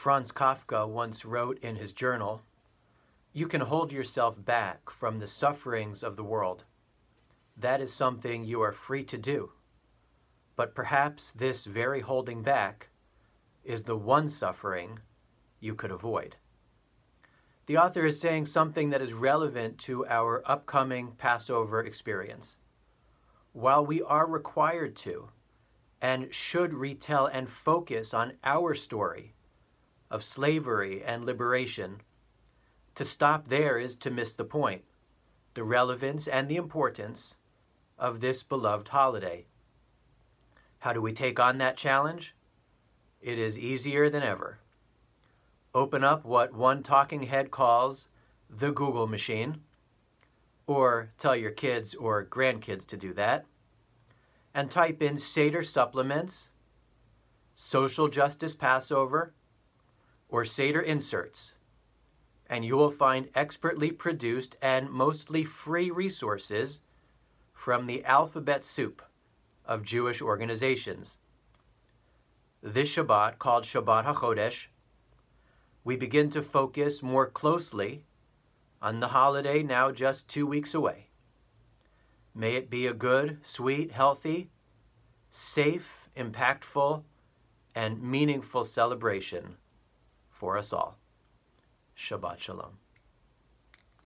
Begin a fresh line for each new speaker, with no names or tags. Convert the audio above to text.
Franz Kafka once wrote in his journal You can hold yourself back from the sufferings of the world. That is something you are free to do. But perhaps this very holding back is the one suffering you could avoid. The author is saying something that is relevant to our upcoming Passover experience. While we are required to and should retell and focus on our story of slavery and liberation, to stop there is to miss the point, the relevance and the importance of this beloved holiday. How do we take on that challenge? It is easier than ever. Open up what one talking head calls the Google machine, or tell your kids or grandkids to do that, and type in Seder supplements, social justice Passover, or Seder inserts, and you will find expertly produced and mostly free resources from the alphabet soup of Jewish organizations. This Shabbat, called Shabbat HaChodesh, we begin to focus more closely on the holiday now just two weeks away. May it be a good, sweet, healthy, safe, impactful, and meaningful celebration for us all. Shabbat Shalom.